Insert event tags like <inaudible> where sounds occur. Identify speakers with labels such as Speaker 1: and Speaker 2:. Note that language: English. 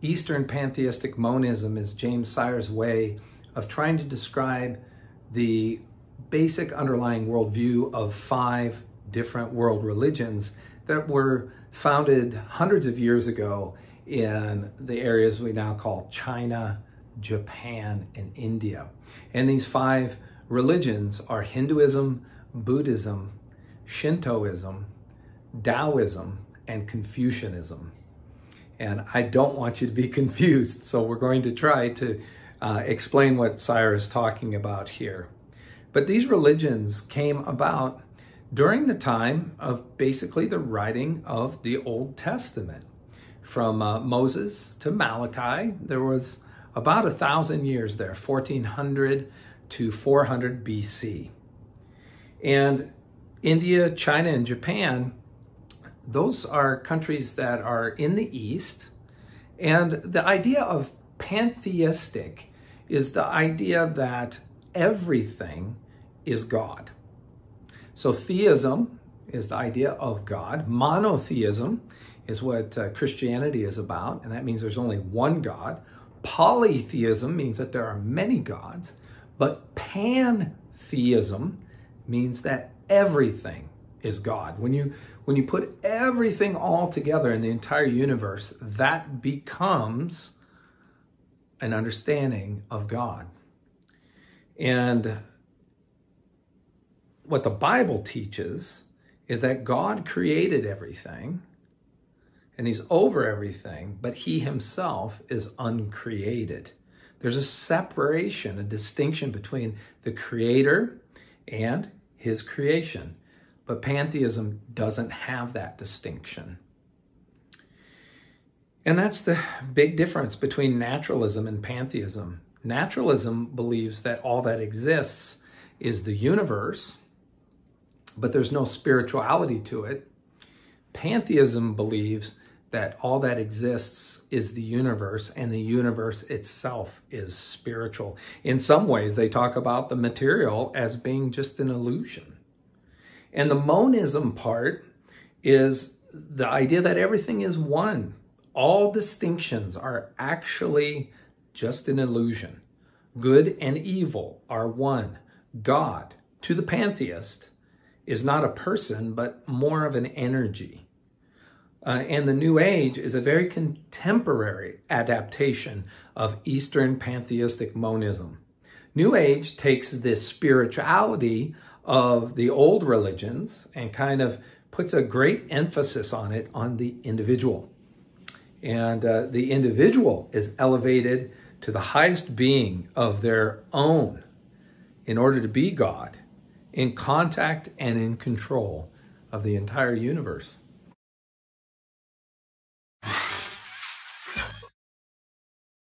Speaker 1: Eastern pantheistic monism is James Sire's way of trying to describe the basic underlying worldview of five different world religions that were founded hundreds of years ago in the areas we now call China, Japan, and India. And these five religions are Hinduism, Buddhism, Shintoism, Taoism, and Confucianism. And I don't want you to be <laughs> confused, so we're going to try to uh, explain what Sire is talking about here. But these religions came about during the time of basically the writing of the Old Testament. From uh, Moses to Malachi, there was about a thousand years there, 1400 to 400 BC. And India, China, and Japan those are countries that are in the East. And the idea of pantheistic is the idea that everything is God. So theism is the idea of God. Monotheism is what uh, Christianity is about, and that means there's only one God. Polytheism means that there are many gods, but pantheism means that everything is God. When you when you put everything all together in the entire universe, that becomes an understanding of God. And what the Bible teaches is that God created everything and he's over everything, but he himself is uncreated. There's a separation, a distinction between the creator and his creation. But pantheism doesn't have that distinction. And that's the big difference between naturalism and pantheism. Naturalism believes that all that exists is the universe, but there's no spirituality to it. Pantheism believes that all that exists is the universe and the universe itself is spiritual. In some ways, they talk about the material as being just an illusion. And the monism part is the idea that everything is one. All distinctions are actually just an illusion. Good and evil are one. God, to the pantheist, is not a person, but more of an energy. Uh, and the New Age is a very contemporary adaptation of Eastern pantheistic monism. New Age takes this spirituality of the old religions and kind of puts a great emphasis on it on the individual. And uh, the individual is elevated to the highest being of their own in order to be God, in contact and in control of the entire universe.